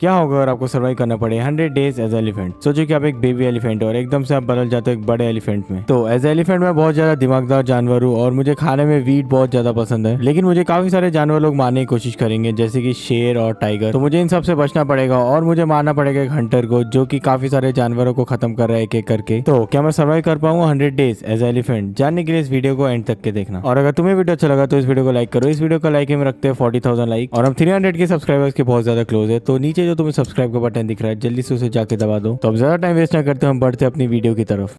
क्या होगा अगर आपको सर्वाइव करना पड़े? हंड्रेड डेज़ एज एलिफेंट सोचो कि आप एक बेबी एलिफेंट और एकदम से आप बदल जाते हो एक बड़े एलिफेंट में। तो एज एलिफेंट मैं बहुत ज़्यादा दिमागदार जानवर हूँ और मुझे खाने में वीट बहुत ज़्यादा पसंद है। लेकिन मुझे काफ़ी सारे जानवर लोग मारने की कोशिश करेंगे, जैसे कि शेर और टाइगर तो मुझे इन सबसे बचना पड़ेगा और मुझे मारना पड़ेगा एक हंटर को, जो की काफ़ी सारे जानवरों को खत्म कर रहा है एक एक करके। तो क्या मैं सर्वाइव कर पाऊँगा हंड्रेड डेज़ एज एलिफेंट जानने के लिए इस वीडियो को एंड तक के देखना। और अगर तुम्हें वीडियो अच्छा लगा तो इस वीडियो को लाइक करो। इस वीडियो का लाइक में रखते हैं फोर्टी लाइक और हम थ्री के सब्सक्राइबर्स के बहुत ज़्यादा क्लोज है। तो नीचे जो तुम्हें सब्सक्राइब का बटन दिख रहा है। जल्दी से उसे जाके दबा दो। तो अब ज़्यादा टाइम वेस्ट ना करते, हम बढ़ते अपनी वीडियो की तरफ़।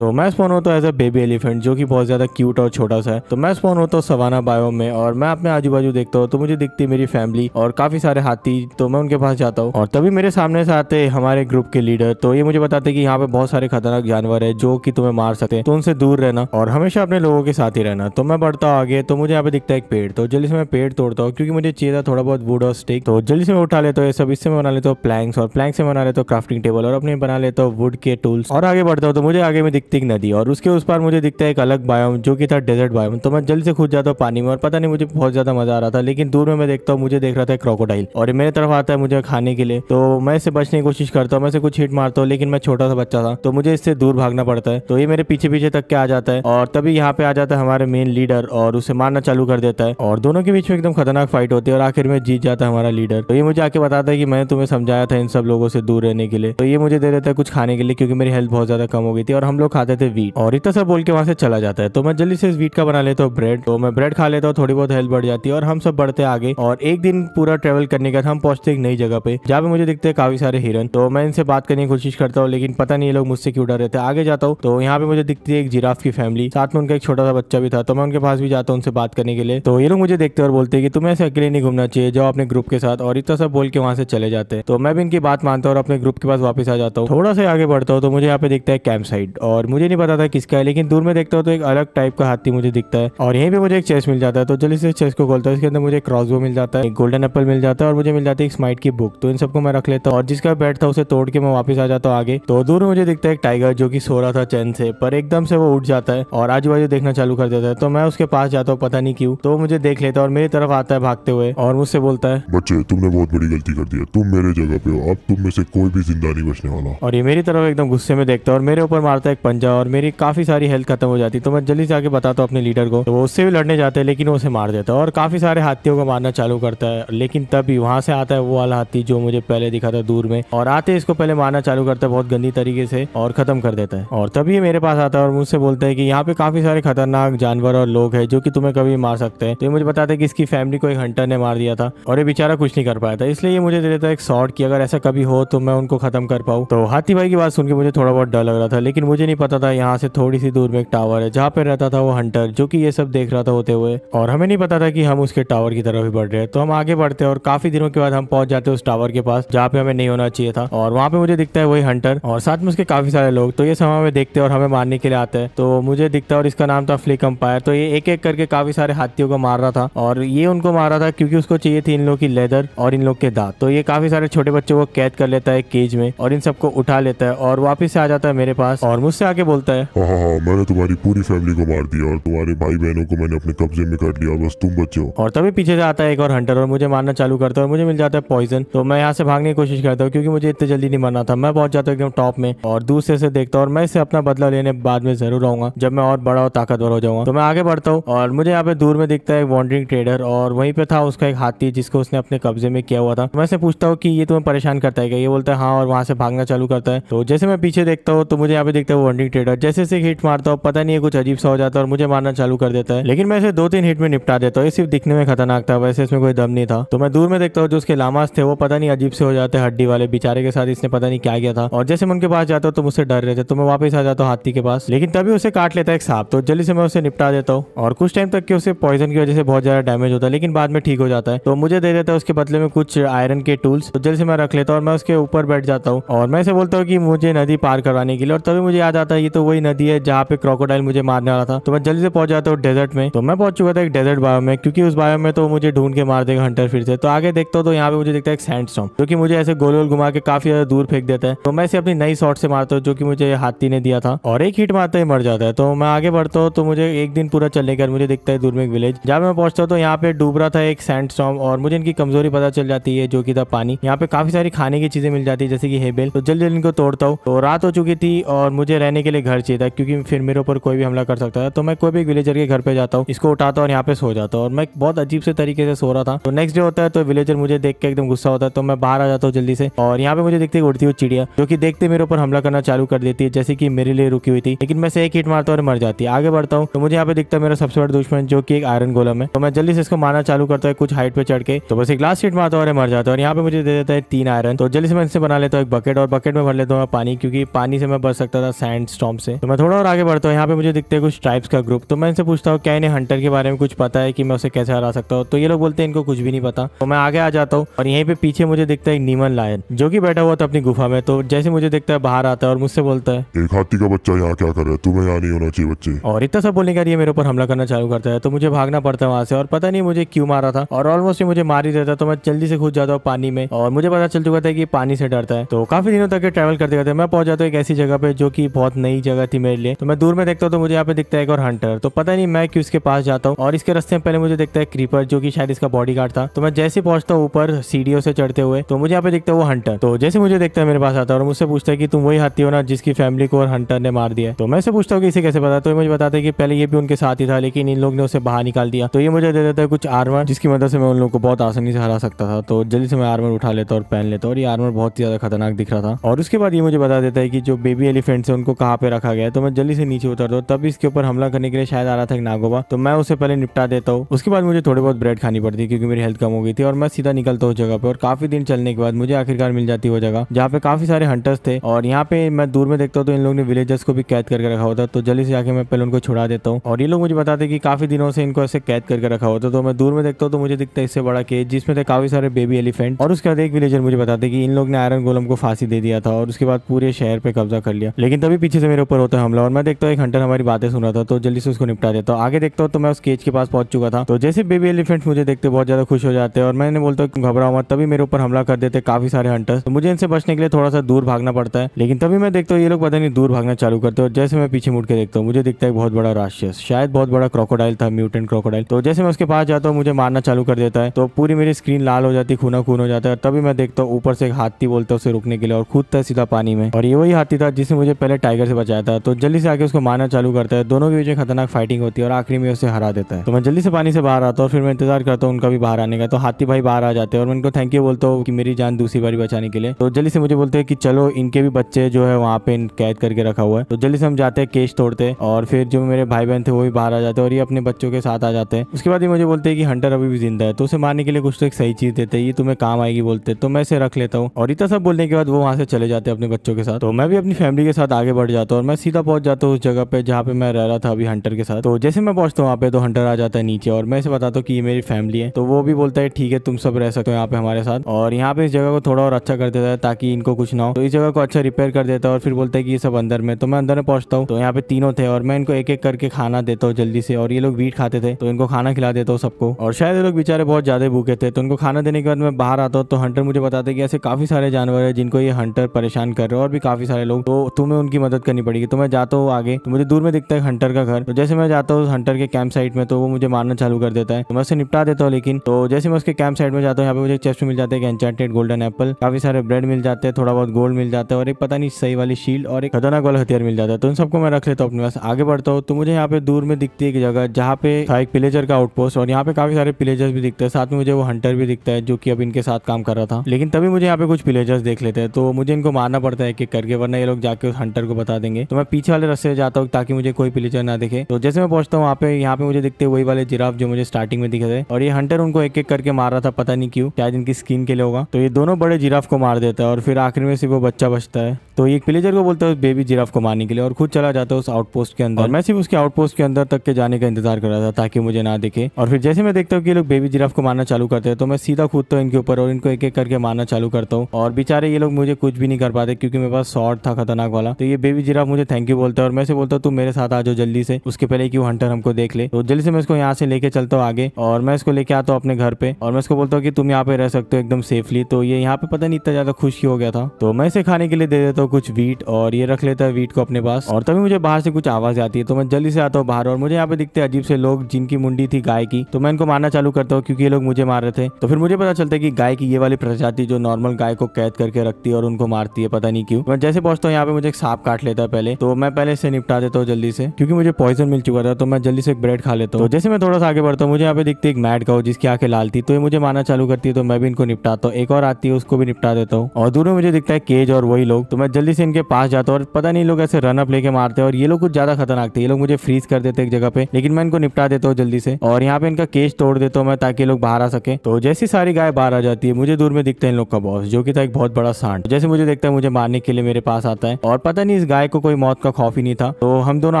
तो मैं स्पॉन होता हूँ एज अ बेबी एलिफेंट जो कि बहुत ज़्यादा क्यूट और छोटा सा है। तो मैं स्पॉन होता हूँ सवाना बायो में और मैं अपने आजू बाजू देखता हूँ तो मुझे दिखती है मेरी फैमिली और काफ़ी सारे हाथी तो मैं उनके पास जाता हूँ। और तभी मेरे सामने से आते हमारे ग्रुप के लीडर तो ये मुझे बताते कि यहाँ पे बहुत सारे खतरनाक जानवर है जो कि तुम्हें मार सकते हैं। तो उनसे दूर रहना और हमेशा अपने लोगों के साथ ही रहना। तो मैं बढ़ता हूँ आगे तो मुझे यहाँ पे दिखता है एक पेड़। तो जल्दी से मैं पेड़ तोड़ता हूँ क्योंकि मुझे चाहिए था थोड़ा बहुत वुड और स्टिक तो जल्दी से मैं उठा लेता हूँ सब, इससे बना लेता हूँ प्लैंक्स और प्लैंक से बना लेता हूँ क्राफ्टिंग टेबल और अपने बना लेता हूँ वुड के टूल्स और आगे बढ़ता हूँ तो मुझे आगे में दिखती नदी, और उसके उस पार मुझे दिखता है एक अलग बायोम जो कि था डेजर्ट बायोम। तो मैं जल्दी से खुद जाता हूँ पानी में, और पता नहीं मुझे बहुत ज़्यादा मज़ा आ रहा था, लेकिन दूर में मैं देखता हूँ, मुझे देख रहा था क्रोकोडाइल और मेरे तरफ़ आता है मुझे खाने के लिए। तो मैं इससे बचने की कोशिश करता हूँ, मैं इसे कुछ हिट मारता हूँ, लेकिन मैं छोटा सा बच्चा था तो मुझे इससे दूर भागना पड़ता है। तो ये मेरे पीछे पीछे तक के आ जाता है, और तभी यहाँ पे आ जाता है हमारे मेन लीडर और उसे मारना चालू कर देता है। और दोनों के बीच में एकदम खतरनाक फाइट होती है, और आखिर में जीत जाता है हमारा लीडर तो ये मुझे आके बताता है कि मैंने तुम्हें समझाया था इन सब लोगों से दूर रहने के लिए। तो ये मुझे दे देता है कुछ खाने के लिए, क्योंकि मेरी हेल्थ बहुत ज़्यादा कम हो गई थी, और हम लोग खाते थे वीट और इतना सब बोल के वहाँ से चला जाता है। तो मैं जल्दी से इस वीट का बना लेता हूँ ब्रेड तो मैं ब्रेड खा लेता हूँ, थोड़ी बहुत हेल्थ बढ़ जाती है और हम सब बढ़ते आगे। और एक दिन पूरा ट्रेवल करने का हम पहुँचते एक नई जगह पे, जहाँ पे मुझे दिखते हैं काफ़ी सारे हिरन तो मैं इनसे बात करने की कोशिश करता हूँ, लेकिन पता नहीं ये लोग मुझसे क्यों डर रहे थे। आगे जाता हूँ तो यहाँ पे मुझे दिखती है एक जिराफ की फैमिली साथ में उनका एक छोटा सा बच्चा भी था तो मैं उनके पास भी जाता हूँ उनसे बात करने के लिए। तो ये लोग मुझे देखते और बोलते हैं कि तुम्हें ऐसे अकेले नहीं घूमना चाहिए, जाओ अपने ग्रुप के साथ। और इतना सब बोल के वहाँ से चले जाते हैं। तो मैं भी इनकी बात मानता हूँ और अपने ग्रुप के पास वापस आ जाता हूँ। थोड़ा सा आगे बढ़ता हूँ तो मुझे यहाँ पे दिखता है कैंप साइड और मुझे नहीं पता था किसका है लेकिन दूर में देखता हूँ तो एक अलग टाइप का हाथी मुझे दिखता है। और यहीं पे मुझे एक चेस मिल जाता है तो जल्दी से चेस को खोलता है इसके अंदर मुझे क्रॉसबो मिल जाता है एक गोल्डन एप्पल मिल जाता है और मुझे मिल जाती है एक स्माइट की बुक तो इन सबको मैं रख लेता हूँ और जिसका बैट था उसे तोड़ के मैं वापस आ जाता हूँ आगे। तो दूर में मुझे दिखता है एक टाइगर जो कि सो रहा था चैन से पर एकदम से वो उठ जाता है और आजू बाजू देखना चालू कर देता है। तो मैं उसके पास जाता हूँ पता नहीं क्यों। तो मुझे देख लेता है और मेरी तरफ़ आता है भागते हुए और मुझसे बोलता है बच्चे तुमने बहुत बड़ी गलती कर दी है तुम मेरे जगह पे हो अब तुम में से कोई भी ज़िंदा नहीं बचने वाला। और ये मेरी तरफ़ एकदम गुस्से में देखता है और मेरे ऊपर मारता है एक पंजा और मेरी काफ़ी सारी हेल्थ खत्म हो जाती तो मैं जल्दी से आके बताता हूँ अपने लीडर को। तो वो उससे भी लड़ने जाते हैं, लेकिन वो उसे मार देता है और काफ़ी सारे हाथियों को मारना चालू करता है। लेकिन तभी वहाँ से आता है वो वाला हाथी जो मुझे पहले दिखा था दूर में। और आते इसको पहले मारना चालू करता है, बहुत गंदी तरीके से, और खत्म कर देता है। और तभी मेरे पास आता है और मुझसे बोलता है कि यहाँ पे काफ़ी सारे खतरनाक जानवर और लोग है जो कि तुम्हें कभी मार सकते हैं। तो ये मुझे बताता है कि इसकी फैमिली को एक हंटर ने मार दिया था और ये बेचारा कुछ नहीं कर पाया था। इसलिए ये मुझे दे देता है एक शॉर्ट की अगर ऐसा कभी हो तो मैं उनको खत्म कर पाऊँ। तो हाथी भाई की बात सुन के मुझे थोड़ा बहुत डर लग रहा था, लेकिन मुझे नहीं पता था यहाँ से थोड़ी सी दूर में एक टावर है, जहाँ पे रहता था वो हंटर जो कि ये सब देख रहा था होते हुए। और हमें नहीं पता था कि हम उसके टावर की तरफ़ ही बढ़ रहे हैं। तो हम आगे बढ़ते हैं और काफ़ी दिनों के बाद हम पहुँच जाते हैं उस टावर के पास, जहाँ पे हमें नहीं होना चाहिए था। और वहाँ पे मुझे दिखता है वही हंटर और साथ में उसके काफ़ी सारे लोग। तो ये समय में देखते हैं और हमें मारने के लिए आते हैं। तो मुझे दिखता है और इसका नाम था फ्लिक अम्पायर तो ये एक एक करके काफ़ी सारे हाथियों को मार रहा था और ये उनको मार रहा था क्योंकि उसको चाहिए थी इन लोग की लेदर और इन लोग के दांत। तो ये काफ़ी सारे छोटे बच्चों को कैद कर लेता है केज में और इन सबको उठा लेता है और वापिस से आ जाता है मेरे पास और मुझसे आके बोलता है। हाँ हाँ हाँ मैंने तुम्हारी पूरी फैमिली को मार दिया और तुम्हारे भाई बहनों को मैंने अपने कब्जे में कर लिया। बस तुम बच्चे हो और तभी पीछे से आता है एक और हंटर और मुझे मारना चालू करता है और मुझे मिल जाता है पॉइजन तो मैं यहाँ से भागने की कोशिश करता हूँ क्योंकि मुझे इतने जल्दी नहीं मरना था। मैं पहुँच जाता हूँ एकदम टॉप में और दूसरे से देखता हूँ और मैं इससे अपना बदला लेने बाद में ज़रूर आऊँगा जब मैं और बड़ा और ताकतवर हो जाऊँगा। तो मैं आगे बढ़ता हूँ और मुझे यहाँ पे दूर में दिखता है एक वॉन्डरिंग ट्रेडर और वहीं पे था उसका एक हाथी जिसको उसने अपने कब्जे में किया हुआ था। मैं से पूछता हूँ कि ये तुम्हें परेशान करता है क्या? ये बोलता है हाँ और वहाँ से भागना चालू करता है। तो जैसे मैं पीछे देखता हूँ तो मुझे यहाँ पे देखता है वॉन्डरिंग ट्रेडर जैसे से हिट मारता हूँ, पता नहीं है कुछ अजीब सा हो जाता है और मुझे मारना चालू कर देता है। लेकिन मैं इसे दो तीन हिट में निपटा देता हूँ। सिर्फ़ दिखने में खतरनाक था, वैसे इसमें कोई दम नहीं था। तो मैं दूर में देखता हूँ जो उसके लामास थे, वो पता नहीं अजीब से हो जाते हड्डी वाले बेचारे के साथ इसने पता नहीं क्या किया था। और जैसे मैं उनके पास जाता हूँ तो मुझसे डर रहे थे तो मैं वापस आ जाता हूँ हाथी के पास। लेकिन तभी उसे काट लेता है एक सांप तो जल्दी से मैं उसे निपटा देता हूँ। और कुछ टाइम तक के उसे पॉइजन की वजह से बहुत ज़्यादा डैमेज होता है, लेकिन बाद में ठीक हो जाता है। तो मुझे दे देता है उसके बदले में कुछ आयरन के टूल्स तो जल्दी से मैं रख लेता हूँ और मैं उसके ऊपर बैठ जाता हूँ। और मैं इसे बोलता हूँ कि मुझे नदी पार करवाने के लिए, और तभी मुझे याद आता था, ये तो वही नदी है जहाँ पे क्रोकोडाइल मुझे मारने वाला था। तो मैं जल्दी से पहुँच जाता हूँ डेजर्ट में। तो मैं पहुँच चुका था एक डेजर्ट बायो में, क्योंकि उस बायो में तो मुझे ढूंढ के मार देगा हंटर फिर से। तो आगे देखता हूँ तो यहाँ पे मुझे दिखता है एक सैंड स्टॉम जो कि मुझे ऐसे गोल गोल घुमा के काफ़ी ज़्यादा दूर फेंक देता है। तो मैं इसे अपनी नई शॉट से मारता हूँ, जो कि मुझे हाथी ने दिया था। और एक हिट मारते ही मर जाता है। तो मैं आगे बढ़ता हूँ तो मुझे एक दिन पूरा चलने का मुझे दिखता है दूर में एक विलेज जहाँ मैं पहुँचता हूँ तो यहाँ पे डूब रहा था एक सैंड स्टॉम और मुझे इनकी कमज़ोरी पता चल जाती है, जो कि था पानी। यहाँ पे काफ़ी सारी खाने की चीज़ें मिल जाती है, जैसे कि हेबेल तो जल्दी जल्दी इनको तोड़ता हूँ। तो रात हो चुकी थी, और मुझे रहने के लिए घर चाहिए था, क्योंकि फिर मेरे ऊपर कोई भी हमला कर सकता था। तो मैं कोई भी विलेजर के घर पे जाता हूँ, इसको उठाता और यहाँ पे सो जाता और मैं बहुत अजीब से तरीके से सो रहा था। तो नेक्स्ट डे होता है तो विलेजर मुझे देख के एकदम गुस्सा होता है तो मैं बाहर आ जाता हूँ जल्दी से। और यहाँ पे मुझे दिखती उड़ती हुई चिड़िया, जो कि देखते मेरे ऊपर हमला करना चालू कर देती है, जैसे कि मेरे लिए रुकी हुई थी। लेकिन मैं से एक हिट मारता और मर जाती है। आगे बढ़ता हूँ तो मुझे यहाँ पे दिखता है मेरा सबसे बड़ा दुश्मन, जो कि एक आयरन गोलम है। तो मैं जल्दी से इसको मारना चालू करता है, कुछ हाइट पे चढ़ के। तो बस एक लास्ट हिट मारता और मर जाता है। और यहाँ पे मुझे दे देता है तीन आयरन तो जल्दी से मैं इससे बना लेता हूँ एक बकेट और बकेट में भर लेता हूँ पानी, क्योंकि पानी से मैं बच सकता था सैंड स्टॉम से। तो मैं थोड़ा और आगे बढ़ता हूँ। यहाँ पे मुझे दिखते हैं कुछ ट्राइब्स का ग्रुप तो मैं इनसे पूछता हूँ क्या इन्हें हंटर के बारे में कुछ पता है कि मैं उसे कैसे हरा सकता हूँ? तो ये लोग बोलते हैं इनको कुछ भी नहीं पता। तो मैं आगे आ जाता हूँ और यहीं पे पीछे मुझे दिखता है एक नीमन लायन जो की बैठा हुआ था अपनी गुफा में। तो जैसे मुझे दिखता है बाहर आता है और मुझसे बोलता है एक हाथी का बच्चा यहाँ क्या कर रहा है? तुम्हें यहाँ नहीं होना चाहिए बच्चे। और इतना सब बोलने के ये मेरे ऊपर हमला करना चालू करता है। तो मुझे भागना पड़ता है वहाँ से और पता नहीं मुझे क्यों मारा था। और ऑलमोस्ट मुझे मार ही देता तो मैं जल्दी से कूद जाता हूँ पानी में और मुझे पता चल चुका था कि पानी से डरता है। तो काफ़ी दिनों तक ट्रैवल करते करते मैं पहुँच जाता हूँ एक ऐसी जगह पे जो कि बहुत नई जगह थी मेरे लिए। तो मैं दूर में देखता हूँ तो मुझे यहाँ पे दिखता है एक और हंटर तो पता नहीं मैं क्यों इसके पास जाता हूँ। और इसके रस्ते में पहले मुझे दिखता है क्रीपर जो कि शायद इसका बॉडी था। तो मैं जैसे पहुँचता हूँ ऊपर सीढ़ियों से चढ़ते हुए तो मुझे यहाँ पे दिखता है वो हंटर तो जैसे मुझे देखता है मेरे पास आता है और मुझसे पूछता है कि तुम वही हाथी हो ना, जिसकी फैमिली को और हंटर ने मार दिया तो मैं से पूछता हूँ कि इसे कैसे पता तो मुझे बताता कि पहले ये भी उनके साथ ही था, लेकिन इन लोग ने उसे बाहर निकाल दिया। तो ये मुझे दे देता है कुछ आर्मर जिसकी मदद से मैं उन लोगों को बहुत आसानी से हरा सकता था। तो जल्दी से मैं आर्मर उठा लेता और पहन लेता, और ये आर्मर बहुत ही ज़्यादा खतरनाक दिख रहा था। और उसके बाद ये मुझे बता देता है कि जो बेबी एलिफेंट्स है, उनको कहाँ पे रखा गया है। तो मैं जल्दी से नीचे उतर दो तब इसके ऊपर हमला करने के लिए शायद आ रहा था एक नागोबा। तो मैं उसे पहले निपटा देता हूँ। उसके बाद मुझे थोड़ी बहुत ब्रेड खानी पड़ती क्योंकि मेरी हेल्थ कम हो गई थी और मैं सीधा निकलता हूँ जगह पे और काफ़ी दिन चलने के बाद मुझे आखिरकार मिल जाती वो जगह, जहाँ पे काफ़ी सारे हंटर्स थे। और यहाँ पे मैं दूर में देखता हूँ तो इन लोगों ने विलेजर्स को भी कैद करके रखा होता तो जल्दी से जाके मैं पहले उनको छुड़ा देता हूँ। और ये लोग मुझे बताते कि काफ़ी दिनों से इनको ऐसे कैद करके रखा होता तो मैं दूर में देखता हूँ तो मुझे दिखता है इससे बड़ा केज जिसमें थे काफ़ी सारे बेबी एलिफेंट और उसके बाद एक विलेजर मुझे बताते कि इन लोग ने आयरन गोलम को फांसी दे दिया था और उसके बाद पूरे शहर पे कब्जा कर लिया। लेकिन तभी पीछे से मेरे ऊपर होता है हमला। और मैं देखता हूँ, एक हंटर हमारी बातें सुन रहा था तो जल्दी से उसको निपटा देता हूँ। आगे देखता हूँ तो मैं उस केज के पास पहुँच चुका था। तो जैसे बेबी एलिफेंट मुझे देखते बहुत ज़्यादा खुश हो जाते हैं। और मैंने बोलता हूँ घबराओ मत। तभी मेरे ऊपर हमला कर देते काफ़ी सारे हंटर्स तो मुझे इनसे बचने के लिए थोड़ा सा दूर भागना पड़ता है। लेकिन तभी मैं देखता हूँ, ये लोग पता नहीं दूर भागना चालू करते और जैसे मैं पीछे मुड़ के देखता हूँ, मुझे दिखता है बहुत बड़ा राक्षस। शायद बहुत बड़ा क्रोकोडाइल था म्यूटेंट क्रोकोडाइल तो जैसे मैं उसके पास जाता हूँ, मुझे मारना चालू कर देता है। तो पूरी मेरी स्क्रीन लाल हो जाती खूना खून हो जाता है। तभी मैं देखता हूँ, ऊपर से एक हाथी बोलता है उसे रुकने के लिए और कूदता है सीधा पानी में। और ये वही हाथी था जिसने मुझे पहले टाइगर से बचाया था तो जल्दी से आके उसको मारना चालू करता है। दोनों के बीच में खतरनाक फाइटिंग होती है और आखिरी में उसे हरा देता है। तो मैं जल्दी से पानी से बाहर आता हूँ फिर मैं इंतज़ार करता हूँ उनका भी बाहर आने का। तो हाथी भाई बाहर आ जाते हैं और मैं उनको थैंक यू बोलता हूँ कि मेरी जान दूसरी बारी बचाने के लिए। तो जल्दी से मुझे बोलते हैं कि चलो, इनके भी बच्चे जो है वहाँ पे कैद करके रखा हुआ है। तो जल्दी से हम जाते हैं केश तोड़ते और फिर जो मेरे भाई बहन थे वो भी बाहर आ जाते और ये अपने बच्चों के साथ आ जाते हैं। उसके बाद ये मुझे बोलते हैं कि हंटर अभी भी ज़िंदा है तो उसे मारने के लिए कुछ तो एक सही चीज़ देते ये तुम्हें काम आएगी बोलते तो मैं इसे रख लेता हूँ। और इतना सब बोलने के बाद वो वहाँ से चले जाते हैं अपने बच्चों के साथ। तो मैं भी अपनी फैमिली के साथ आगे बढ़ जाता हूँ और मैं सीधा पहुँच जाता हूँ उस जगह पे जहाँ पे मैं रह रहा था अभी हंटर के साथ। तो जैसे मैं पहुँचता हूँ वहाँ पे तो हंटर आ जाता है नीचे और मैं इसे बताता हूँ कि ये मेरी फैमिली है। तो वो भी बोलता है, ठीक है, तुम सब रह सकते हो यहाँ पे हमारे साथ। और यहाँ पे इस जगह को थोड़ा और अच्छा कर देता है ताकि इनको कुछ ना हो। तो इस जगह को अच्छा रिपेयर कर देता है और फिर बोलता है कि ये सब अंदर में तो मैं अंदर में पहुँचता हूँ। तो यहाँ पे तीनों थे और मैं इनको एक एक करके खाना देता हूँ जल्दी से। और ये लोग वीट खाते थे तो इनको खाना खिला देता हूँ सबको। और शायद ये लोग बेचारे बहुत ज़्यादा भूखे थे तो उनको खाना देने के बाद मैं बाहर आता हूँ। तो हंटर मुझे बताते कि ऐसे काफ़ी सारे जानवर है जिनको ये हंटर परेशान कर रहे हो और भी काफ़ी सारे लोग। तो तुम्हें उनकी मदद करनी पड़ेगी। तो मैं जाता हूँ आगे। तो मुझे दूर में दिखता है हंटर का घर। तो जैसे मैं जाता हूँ हंटर के कैंप साइट में तो वो मुझे मारना चालू कर देता है। तो मैं उसे निपटा देता हूँ, लेकिन तो जैसे मैं उसके कैंप साइट में जाता हूँ, यहाँ पे मुझे चेस्ट मिल जाता है एंचेंटेड गोल्डन एप्पल काफ़ी सारे ब्रेड मिल जाते हैं, थोड़ा बहुत गोल्ड मिल जाता है, और एक पता नहीं सही वाली शील्ड और एक खतरनाक वाला हथियार मिल जाता है। तो उन सबको मैं रख लेता हूँ अपने पास। आगे बढ़ता हूँ तो मुझे यहाँ पे दूर में दिखती है एक जगह, जहाँ पे था एक पिलेजर का आउटपोस्ट और यहाँ पे काफ़ी सारे पिलेजर्स भी दिखते हैं। साथ में मुझे वो हंटर भी दिखता है, जो कि अब इनके साथ काम कर रहा था। लेकिन तभी मुझे यहाँ पे कुछ पिलेजर्स देख लेते हैं तो मुझे इनको मारना पड़ता है एक करके, वरना ये लोग जाके उस हंटर को बता देंगे। तो मैं पीछे वाले रास्ते जाता हूँ ताकि मुझे कोई पिलेजर ना दिखे। तो जैसे मैं पहुँचता हूँ, वहाँ पे यहाँ पे मुझे दिखते वही वाले जिराफ जो मुझे स्टार्टिंग में दिखे थे। और ये हंटर उनको एक एक करके मार रहा था, पता नहीं क्यों। शायद इनकी स्किन के लिए होगा। तो ये दोनों बड़े जिराफ को मार देता है और फिर आखिर में सिर्फ़ वो बच्चा बचता है। तो ये पिलेजर को बोलता है उस बेबी जिराफ को मारने के लिए और खुद चला जाता है उस आउटपोस्ट के अंदर। और मैं सिर्फ़ उसके आउटपोस्ट के अंदर तक के जाने का इंतज़ार कर रहा था ताकि मुझे ना दिखे। और फिर जैसे मैं देखता हूँ कि लोग बेबी जिराफ को मारना चालू करते हैं तो मैं सीधा कूदता हूँ इनके ऊपर और इनको एक एक करके मारना चालू करता हूँ। और बेचारे ये लोग मुझे कुछ भी नहीं कर पाते क्योंकि मेरे पास शॉर्ट था खतरनाक वाला। तो ये बेबी बेबी जिराफ मुझे थैंक यू बोलता है और मैं से बोलता हूँ, तू मेरे साथ आ जाओ जल्दी से। उसके पहले कि हंटर हमको देख ले? तो जल्दी से मैं इसको यहाँ से लेके चलता हूँ आगे और मैं इसको लेके आता हूँ अपने घर पे और मैं इसको बोलता हूँ कि तुम यहाँ पे रह सकते हो एकदम सेफली तो ये यहाँ पे पता नहीं इतना ज़्यादा खुश हो गया था। तो मैं इसे खाने के लिए दे देता हूँ कुछ वीट और ये रख लेता है वीट को अपने पास और तभी मुझे बाहर से कुछ आवाज़ आती है। तो मैं जल्दी से आता हूँ बाहर और मुझे यहाँ पे दिखते अजीब से लोग जिनकी मुंडी थी गाय की। तो मैं इनको मारना चालू करता हूँ क्योंकि ये लोग मुझे मार रहे थे। तो फिर मुझे पता चलता है कि गाय की ये वाली प्रजाति जो नॉर्मल गाय को कैद करके रखती है और उनको मारती है, पता नहीं क्यों। मैं जैसे पहुँचता हूँ, यहाँ पे मुझे एक सांप काट लेता पहले। तो मैं पहले से निपटा देता हूँ जल्दी से, क्योंकि मुझे पॉइजन मिल चुका था तो मैं जल्दी से एक ब्रेड खा लेता हूँ। तो जैसे मैं थोड़ा सा आगे बढ़ता हूँ, मुझे यहाँ पे दिखती एक मैड काउ जिसकी आँखें लाल थी तो ये मुझे मारना चालू करती है तो मैं भी इनको निपटाता हूँ। एक और आती है, उसको भी निपटा देता हूँ। और दूर में मुझे दिखता है केज और वही लोग तो मैं जल्दी से इनके पास जाता हूँ और पता नहीं लोग ऐसे रन अप लेके मारते हैं और ये लोग कुछ ज़्यादा खतरनाक थे, ये लोग मुझे फ्रीज कर देते एक जगह पे, लेकिन मैं इनको निपटा देता हूँ जल्दी से। और यहाँ पे इनका केज तोड़ देता हूँ मैं ताकि लोग बाहर आ सके। तो जैसी सारी गाय बाहर आ जाती है, मुझे दूर में दिखता है इन लोग का बॉस जो कि था एक बहुत बड़ा सांड। जैसे मुझे देखता है, मुझे मारने के लिए मेरे पास आता है। और पता नहीं इस गाय को कोई मौत का खौफ ही नहीं था। तो हम दोनों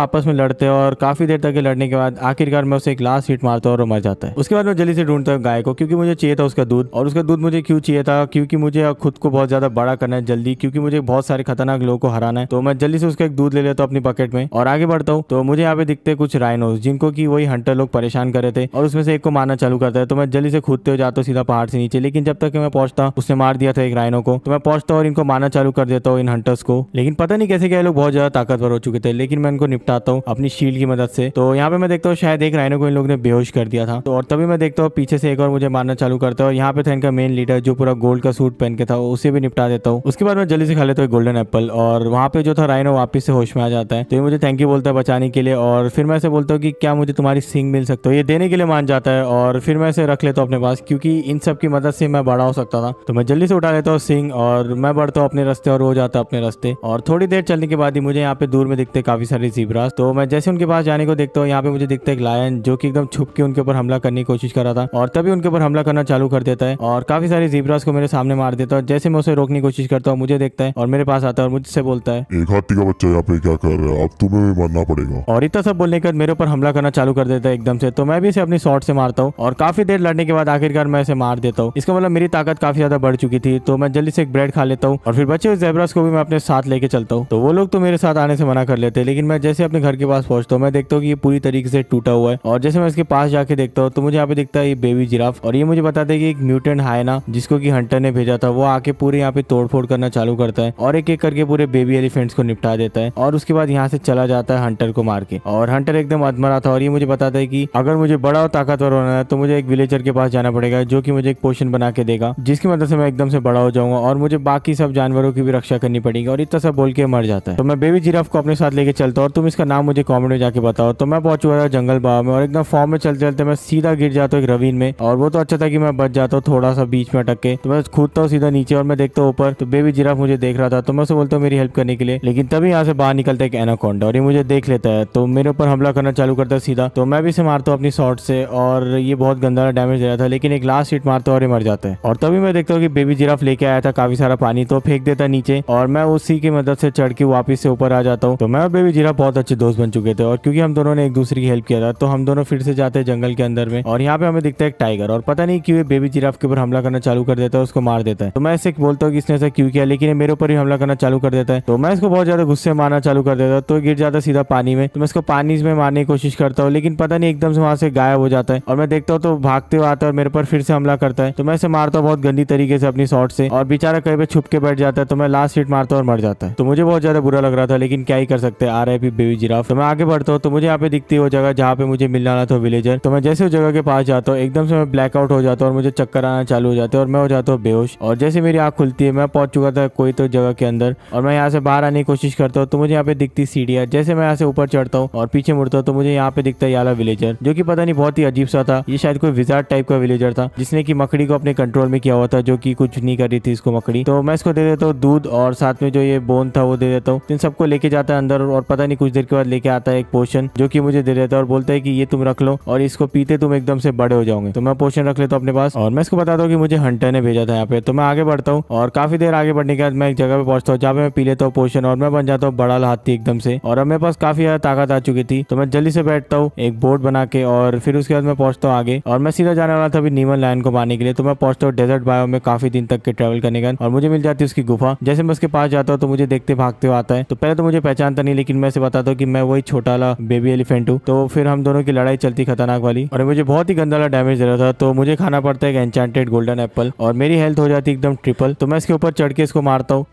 आपस में लड़ते हैं और काफ़ी देर तक लड़ने के बाद आखिरकार मैं उसे एक लास्ट हिट मारता हूँ और मर जाता है। उसके बाद मैं जल्दी से ढूंढता हूँ गाय को क्योंकि मुझे चाहिए था उसका दूध। और उसका दूध मुझे क्यों चाहिए था? क्योंकि मुझे खुद को बहुत ज़्यादा बड़ा करना है जल्दी, क्योंकि मुझे बहुत सारे खतरनाक लोगों को हराना है। तो मैं जल्दी से उसका एक दूध ले लेता हूँ अपनी पकेट में और आगे बढ़ता हूँ। तो मुझे यहाँ पे दिखते कुछ राइनोस जिनको की वही हंटर लोग परेशान कर रहे थे और उसमें से एक को मारना चालू करता है तो मैं जल्दी से कूदते हुए जाता हूँ सीधा पहाड़ से नीचे, लेकिन जब तक मैं पहुँचता उसने मार दिया था एक राइनो को। तो मैं पहुँचता और इनको मारना चालू कर देता हूँ इन हंटर्स को। लेकिन पता नहीं कैसे क्या लोग बहुत ज़्यादा ताकतवर हो चुके थे, लेकिन मैं इनको निपटाता हूँ अपनी शील्ड की मदद से। तो यहाँ पे मैं देखता हूँ, शायद एक राइनो को इन लोग ने बेहोश कर दिया था। तो और तभी मैं देखता हूँ, पीछे से एक और मुझे मारना चालू करता है और यहाँ पे था इनका मेन लीडर जो पूरा गोल्ड का सूट पहन के था उसे भी निपटा देता हूँ। उसके बाद मैं जल्दी से खा लेता हूँ गोल्डन एप्पल और वहाँ पे जो था राइनो वापिस से होश में आ जाता है। तो ये मुझे थैंक यू बोलता है बचाने के लिए और फिर मैं ऐसे बोलता हूँ कि क्या मुझे तुम्हारी सिंग मिल सकता है? ये देने के लिए मान जाता है और फिर मैं इसे रख लेता हूँ अपने पास क्योंकि इन सब की मदद से मैं बड़ा हो सकता था। तो मैं जल्दी से उठा लेता हूँ सिंग और मैं बढ़ता हूँ अपने रास्ते और वो जाता अपने रास्ते और थोड़ी देर चलने के बाद ही मुझे यहाँ पे दूर में दिखते काफ़ी सारे जीब्रास तो मैं जैसे उनके पास जाने को देखता हूँ यहाँ पे मुझे दिखता है एक लायन जो कि एकदम छुप के उनके ऊपर हमला करने की कोशिश कर रहा था और तभी उनके ऊपर हमला करना चालू कर देता है और काफ़ी सारे जीब्रास को मेरे सामने मार देता है। जैसे मैं उसे रोकने की कोशिश करता हूँ मुझे देखता है और मेरे पास आता है और मुझसे बोलता है। एक हाथी का बच्चा यहाँ पे क्या कर रहा है? अब तुम्हें भी मरना पड़ेगा। और इतना सब बोलने के बाद मेरे ऊपर हमला करना चालू कर देता है एकदम से। तो मैं भी इसे अपनी शॉर्ट से मारता हूँ और काफ़ी देर लड़ने के बाद आखिरकार मैं इसे मार देता हूँ। इसका मतलब मेरी ताकत काफ़ी ज़्यादा बढ़ चुकी थी तो मैं जल्दी से एक ब्रेड खा लेता हूँ और फिर बचे हुए जेबरास को भी मैं अपने साथ लेके चलता हूँ। तो वो लोग तो मेरे साथ आने से मना कर लेते हैं, लेकिन मैं जैसे अपने घर के पास पहुँचता हूँ, मैं देखता हूँ कि ये पूरी तरीके से टूटा हुआ है। और जैसे मैं इसके पास जाके देखता हूँ तो मुझे यहाँ पे दिखता है ये बेबी जिराफ। और ये मुझे बताते हैं कि एक म्यूटेंट हायना जिसको की हंटर ने भेजा था, वो आके पूरे यहाँ पे तोड़फोड़ करना चालू करता है और एक एक करके पूरे बेबी एलिफेंट्स को निपटा देता है। और उसके बाद यहाँ से चला जाता है हंटर को मार के। और हंटर एकदम अधमरा था और ये मुझे बताता है कि अगर मुझे बड़ा और ताकतवर होना है तो मुझे एक विलेजर के पास जाना पड़ेगा, जो कि मुझे एक पोशन बना के देगा, जिसकी मदद से मैं एकदम से बड़ा हो जाऊँगा और मुझे बाकी सब जानवरों की भी रक्षा करनी पड़ेगी। और इतना सब बोल के मर जाता है। तो मैं बेबी जिराफ को अपने साथ लेके चलता हूँ और तुम इसका नाम मुझे कॉमेंट में जाके बताओ। तो मैं पहुँच चुका था जंगल बाग में और एकदम फॉर्म में चलते चलते मैं सीधा गिर जाता हूँ एक रवीन में और वो तो अच्छा था कि मैं बच जाता हूँ थोड़ा सा बीच में अटक के। तो मैं कूदता हूँ सीधा नीचे और मैं देखता हूँ ऊपर। तो बेबी जिराफ मुझे देख रहा था तो मैं उसे बोलता हूँ मेरी हेल्प करने के लिए। लेकिन तभी यहाँ से बाहर निकलता है एक एनाकोंडा और ये मुझे देख लेता है। तो मेरे ऊपर हमला करना चालू करता है सीधा। तो मैं भी इसे मारता हूँ अपनी शॉर्ट से और ये बहुत गंदा डैमेज दे रहा था, लेकिन एक लास्ट हिट मारता और ये मर जाता है। और तभी मैं देखता हूँ कि बेबी जिराफ लेके आया था काफ़ी सारा पानी तो फेंक देता नीचे और मैं उसी की मदद से चढ़ के वापिस से ऊपर आ जाता हूँ। तो मैं और बेबी जिराफ बहुत अच्छे दोस्त बन चुके थे और क्योंकि हम दोनों ने एक दूसरे की हेल्प किया था तो हम दोनों फिर से जाते हैं जंगल के अंदर में। और यहाँ पे हमें दिखता है एक टाइगर और पता नहीं क्यों बेबी जिराफ के ऊपर हमला करना चालू कर देता है उसको मार देता है। तो मैं इसे बोलता हूँ कि इसने ऐसा क्यों किया, लेकिन मेरे ऊपर ही हमला करना चालू कर देता है। तो मैं इसको बहुत ज़्यादा गुस्से मारना चालू कर देता तो गिर जाता सीधा पानी में। तो मैं इसको पानी में मारने की कोशिश करता हूँ, लेकिन पता नहीं एकदम से वहाँ से गायब हो जाता है। और मैं देखता हूँ तो भागते हुए आता है और मेरे पर फिर से हमला करता है। तो मैं इसे मारता हूँ बहुत गंदी तरीके से अपनी शॉट से और बेचारा कहीं पे छुप के बैठ जाता है। तो मैं लास्ट हिट मारता हूँ और मर जाता है। तो मुझे बहुत ज़्यादा बुरा लग रहा था, लेकिन क्या ही कर सकते हैं? R I P baby giraffe. तो मैं आगे बढ़ता हूँ तो मुझे यहाँ पे दिखती है वो जगह जहाँ पे मुझे मिलने वाला था विलेजर तो मैं जैसे उस जगह के पास जाता हूँ, एकदम से मैं ब्लैकआउट हो जाता हूँ और मुझे चक्कर आना चालू हो जाते हैं और मैं हो जाता हूँ बेहोश। और जैसे मेरी आँख खुलती है, मैं पहुँच चुका था कोई तो जगह के अंदर और मैं यहाँ से बाहर आने की कोशिश करता हूँ तो मुझे यहाँ पे दिखती सीढ़िया। जैसे मैं यहाँ से ऊपर चढ़ता हूँ और पीछे मुड़ता हूँ तो मुझे यहाँ पे दिखता है याला विलेजर जो कि पता नहीं बहुत ही अजीब सा था। ये शायद कोई विजार्ड टाइप का विलेजर था, जिसने की मकड़ी को अपने कंट्रोल में किया हुआ था, जो की कुछ नहीं कर रही थी इसको मकड़ी। तो मैं इसको दे देता हूँ दूध और साथ में जो ये बोन था, वो दे देता हूँ। इन सबको लेके जाता है अंदर और पता नहीं कुछ देर के बाद लेके आता है एक पोशन जो की मुझे दे देता है और बोलता है कि ये तुम रख लो और इसको पीते तुम एकदम से बड़े हो जाओगे। तो मैं पोशन रख लेता हूँ अपने पास और मैं इसको बताता हूँ कि मुझे हंटर ने भेजा था यहाँ पे। तो मैं आगे बढ़ता हूँ और काफ़ी देर आगे बढ़ने के बाद मैं एक जगह पे पहुँचता हूँ जहाँ पे मैं पी लेता हूँ पोशन और मैं बन जाता हूँ बड़ा हाथी एकदम से। और अब मेरे पास काफ़ी ज़्यादा ताकत आ चुकी थी तो मैं जल्दी से बैठता हूँ एक बोर्ड बना के और फिर उसके बाद मैं पहुँचता हूँ आगे। और मैं सीधा जाने वाला था अभी नीमन लाइन को मारने के लिए। तो मैं पहुँचता हूँ डेजर्ट बायो में काफ़ी दिन तक के ट्रेवल करने का और मुझे मिल जाती है उसकी गुफा। जैसे मैं उसके पास जाता हूँ तो मुझे देखते भागते हुए आता है। तो पहले तो मुझे पहचानता नहीं, लेकिन मैं बताता हूँ कि मैं वही छोटा बेबी एलिफेंट हूँ। तो फिर हम दोनों की लड़ाई चलती खतरनाक वाली। और मुझे बहुत ही गंदा डैमेज दे रहा था। तो मुझे खाना पड़ता है एक एनचांटेड गोल्डन एप्पल और मेरी हेल्थ हो जाती एकदम ट्रिपल तो मैं इसके ऊपर चढ़ के इसको मारता हूँ।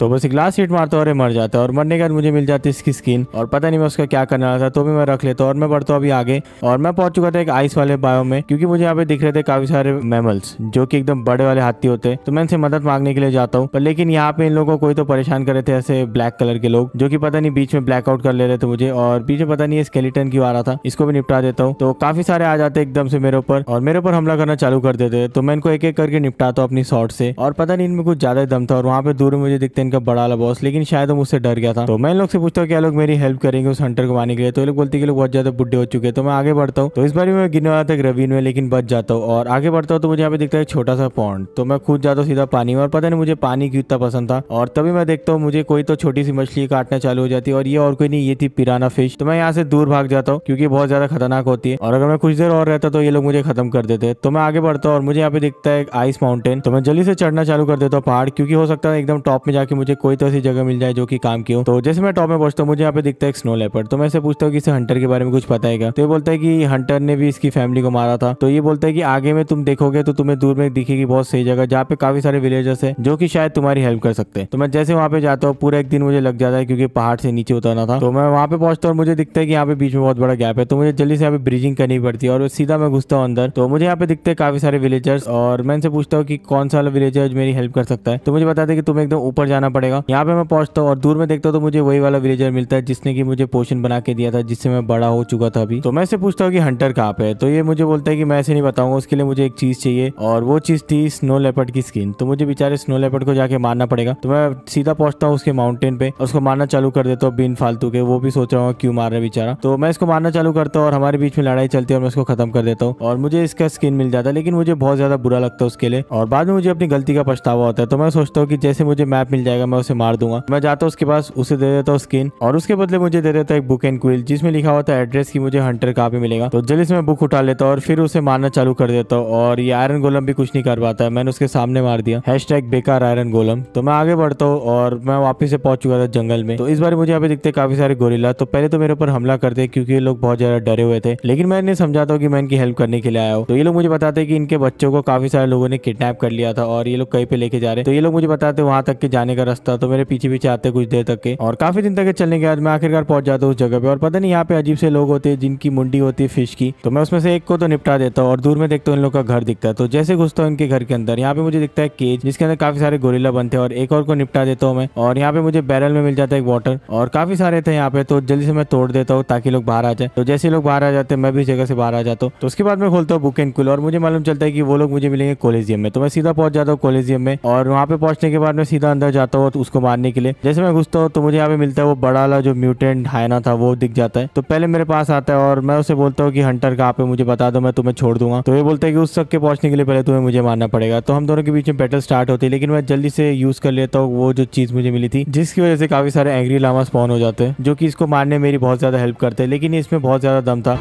तो बस एक लास्ट हिट मारता और मर जाता और मरने के बाद मुझे मिल जाती इसकी स्किन और पता नहीं मैं उसका क्या करने वाला था तो भी मैं रख लेता और मैं बढ़ता अभी आगे। और मैं पहुँच चुका था एक आइस वाले बायो में, क्योंकि मुझे यहाँ पे दिख रहे थे काफ़ी सारे मैमल्स जो कि एकदम बड़े वाले हाथी होते तो मैं इनसे मदद मांगने के लिए जाता हूँ। पर लेकिन यहाँ पे इन लोगों को कोई तो परेशान कर थे ऐसे ब्लैक कलर के लोग, जो कि पता नहीं बीच में ब्लैकआउट कर ले रहे थे मुझे। और पीछे पता नहीं स्केलेटन क्यों आ रहा था, इसको भी निपटा देता हूँ। तो काफ़ी सारे आ जाते एकदम से मेरे ऊपर, और मेरे ऊपर हमला करना चालू कर देते तो मैं इनको एक एक करके निपटाता हूँ अपनी शॉर्ट से। और पता नहीं इनमें कुछ ज़्यादा दम था, और वहाँ पे दूर में मुझे दिखते इनका बड़ा वाला बॉस लेकिन शायद वो मुझसे डर गया था। तो मैं लोग से पूछता हूँ, क्या लोग मेरी हेल्प करेंगे उस हंटर को मारने के लिए? तो लोग बोलते कि लोग बहुत ज़्यादा बुढ़े हो चुके हैं तो मैं आगे बढ़ता हूँ। तो इस बार मैं गिरने वाला था में, लेकिन बच जाता हूँ। और आगे बढ़ता हूँ तो मुझे यहाँ पे दिखता है छोटा सा पॉन्ड तो मैं खुद जाता हूँ सीधा पानी में, और पता नहीं मुझे पानी क्यों इतना पसंद था। और तभी मैं देखता हूँ मुझे कोई तो छोटी सी मछली काटना चालू हो जाती है, और ये और कोई नहीं, ये थी पिराना फ़िश तो मैं यहाँ से दूर भाग जाता हूँ, क्योंकि बहुत ज़्यादा खतरनाक होती है। और अगर मैं कुछ देर और रहता तो ये लोग मुझे खत्म कर देते। तो मैं आगे बढ़ता हूँ, और मुझे यहाँ पे दिखता है आइस माउंटेन तो मैं जल्दी से चढ़ना चालू कर देता हूँ पहाड़, क्योंकि हो सकता है एकदम टॉप में जाके मुझे कोई तो ऐसी जगह मिल जाए जो कि काम की हो। तो जैसे मैं टॉप में पहुँचता हूँ, मुझे यहाँ पे दिखता है स्नो लेपर्ड तो मैं इसे पूछता हूँ कि इसे हंटर के बारे में कुछ पता है क्या? तो ये बोलता है कि हंटर ने भी इसकी फैमिली को मारा था। तो ये बोलता है कि आगे में तुम देखोगे तो तुम्हें दूर में दिखेगी बहुत सही जगह, जहाँ पे काफ़ी सारे विलेजर्स है, जो कि शायद तुम्हारी हेल्प कर सकते हैं। तो मैं जैसे वहाँ पे जाता हूँ, पूरा एक दिन मुझे लग जाता है क्योंकि पहाड़ से नीचे उतरना था। तो मैं वहाँ पे पहुँचता हूँ मुझे दिखता है कि यहाँ पे बीच में बहुत बड़ा गैप है। तो मुझे जल्दी से यहाँ पे ब्रिजिंग करनी पड़ती है और सीधा मैं घुसता हूँ अंदर। तो मुझे यहाँ पे दिखते हैं काफ़ी सारे विलेजर्स और मैं इनसे पूछता हूँ कि कौन सा वाला विलेजर मेरी हेल्प कर सकता है। तो मुझे बताते कि तुम्हें एकदम ऊपर जाना पड़ेगा। यहाँ पे मैं पहुँचता हूँ और दूर में देखता हूँ तो मुझे वही वाला विलेजर मिलता है जिसने की मुझे पोषण बना के दिया था, जिससे मैं बड़ा हो चुका था अभी। तो मैं इसे पूछता हूँ कि हंटर कहाँ पे तो ये मुझे बोलता है कि मैं ऐसे नहीं बताऊँगा, उसके लिए मुझे एक चीज़ चाहिए और वो चीज़ थी स्नो लेपर्ड की स्किन तो मुझे बेचारे स्नो लेपर्ड को जाके मारना पड़ेगा। तो मैं सीधा पहुँचता हूँ उसके माउंटेन पे, उसको मारना चालू कर देता हूँ बिन फालतू के। वो भी सोच रहा हूँ क्यों मार रहा है बेचारा? तो मैं इसको मारना चालू करता हूँ और हमारे बीच में लड़ाई चलती है और मैं उसको खत्म कर देता हूँ। और मुझे इसका स्किन मिल जाता है, लेकिन मुझे बहुत ज़्यादा बुरा लगता है उसके लिए। और बाद में मुझे अपनी गलती का पछतावा होता है। तो मैं सोचता हूँ कि जैसे मुझे मैप मिल जाएगा, मैं उसे मार दूँगा। मैं जाता हूँ, उसके पास उसे दे देता हूँ स्किन और उसके बदले मुझे दे देता एक बुक एंड क्विल जिसमें लिखा होता है एड्रेस की मुझे हंटर कहाँ मिलेगा। तो जल्दी से मैं बुक उठा लेता और फिर उसे मारना चालू कर देता हूँ और ये आयरन गोलम भी कुछ नहीं कर पाता मैंने उसके सामने मार दिया। हैश बेकार आयरन गोलम तो मैं आगे बढ़ता हूँ और मैं वापिस से पहुँच चुका था जंगल में। तो इस बार मुझे यहाँ पे दिखते काफ़ी सारे गोरिल्ला तो पहले तो मेरे ऊपर हमला करते क्योंकि ये लोग बहुत ज़्यादा डरे हुए थे। लेकिन मैं इन्हें समझाता हूँ कि मैं इनकी हेल्प करने के लिए आया हूँ। तो ये लोग मुझे बताते कि इनके बच्चों को काफ़ी सारे लोगों ने किडनैप कर लिया था और ये लोग कहीं पे लेके जा रहे तो ये लोग मुझे बताते वहाँ तक के जाने का रास्ता तो मेरे पीछे पीछे आते कुछ देर तक के। और काफ़ी दिन तक चलने के बाद मैं आखिरकार पहुँच जाता हूँ उस जगह पे। और पता नहीं यहाँ पे अजीब से लोग होते हैं जिनकी मुंडी होती है फ़िश की। तो मैं उसमें से एक को तो निपटा देता हूँ और दूर में देखता हूँ इन लोग का घर दिखता है। तो जैसे घुसता हूँ इनके घर के अंदर, यहाँ पे मुझे दिखता है केज, जिसके अंदर काफ़ी सारे गोरिल्ला बनते हैं और एक और को निपटा देता हूँ मैं। और यहाँ पे मुझे बैरल में मिल जाता है एक वाटर और काफ़ी सारे थे यहाँ पे तो जल्दी से मैं तोड़ देता हूँ ताकि लोग बाहर आ जाए। तो जैसे लोग बाहर आ जाते मैं भी जगह से बाहर आ जाता हूँ। तो उसके बाद मैं खोलता हूँ बुक एंड कुल और मुझे मालूम चलता है कि वो लोग मुझे मिलेंगे कॉलेजियम में। तो मैं सीधा पहुँच जाता हूँ कॉलेजियम में और वहाँ पे पहुँचने के बाद मैं सीधा अंदर जाता हूँ तो उसको मारने के लिए। जैसे मैं घुसता हूँ तो मुझे यहाँ पे मिलता है वो बड़ा वाला जो म्यूटेंट हायना था, वो दिख जाता है। तो पहले मेरे पास आता है और मैं उसे बोलता हूँ कि हंटर कहाँ पे? मुझे बता दो, मैं तुम्हें छोड़ दूँगा। तो ये बोलता है कि उस तक के पहुँचने के लिए पहले तुम्हें मुझे मारना पड़ेगा। तो हम दोनों के बीच में बैटल स्टार्ट होती है, लेकिन मैं जल्दी से यूज़ कर लेता हूँ वो जो चीज़ मुझे मिली थी, जिसकी वजह से काफ़ी सारे एंग्री लामा स्पॉन हो जाते हैं, जो कि इसको मारने मेरी बहुत ज़्यादा हेल्प करते हैं, लेकिन इसमें बहुत ज़्यादा दम था।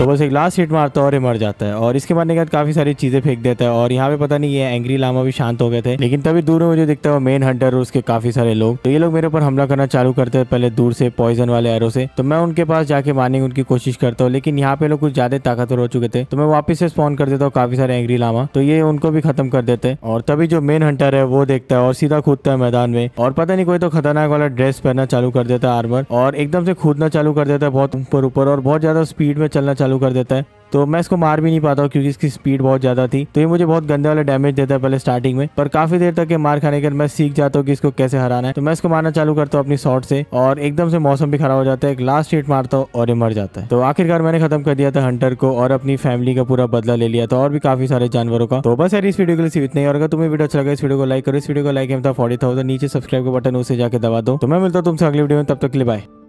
तो बस एक लास्ट हिट मारता है और ये मर जाता है। और इसके मारने के बाद काफ़ी सारी चीज़ें फेंक देता है। और यहाँ पे पता नहीं ये एंग्री लामा भी शांत हो गए थे। लेकिन तभी दूर में मुझे दिखता है मेन हंटर और उसके काफ़ी सारे लोग। तो ये लोग मेरे ऊपर हमला करना चालू करते हैं पहले दूर से पॉइजन वाले एरो से। तो मैं उनके पास जाके मारने की उनकी कोशिश करता हूँ। लेकिन यहाँ पे लोग कुछ ज़्यादा ताकतवर हो चुके थे। तो मैं वापस से स्पॉन कर देता हूँ काफ़ी सारे एंग्री लामा। तो ये उनको भी खत्म कर देते हैं। और तभी जो मेन हंटर है वो देखता है और सीधा कूदता है मैदान में। और पता नहीं कोई तो खतरनाक वाला ड्रेस पहनना चालू कर देता है आर्मर और एकदम से कूदना चालू कर देता है बहुत ऊपर ऊपर। और बहुत ज़्यादा स्पीड में चलना चालू कर देता है। तो मैं इसको मार भी नहीं पाता हूँ क्योंकि इसकी स्पीड बहुत ज़्यादा थी। तो ये मुझे बहुत गंदे वाला डैमेज देता है पहले स्टार्टिंग में। पर काफ़ी देर तक ये मार खाने के बाद मैं सीख जाता हूँ कि इसको कैसे हराना है। तो मैं इसको मारना चालू करता हूँ अपनी शॉट से और एकदम से मौसम भी खराब हो जाता है। एक लास्ट हिट मारता हूँ और ये मर जाता है। तो आखिरकार मैंने खत्म कर दिया था हंटर को और अपनी फैमिली का पूरा बदला ले लिया था और भी काफ़ी सारे जानवरों का। तो बस यार, इस वीडियो के लिए इतना ही। और अगर तुम्हें वीडियो अच्छा लगा, इस वीडियो को लाइक करो। इस वीडियो को लाइक एम था फोर्टी थाउज़ेंड नीचे सब्सक्राइब का बटन उसे जाकर दबा दो। तो मैं मिलता हूँ तुमसे अगली वीडियो में। तब तक के लिए बाय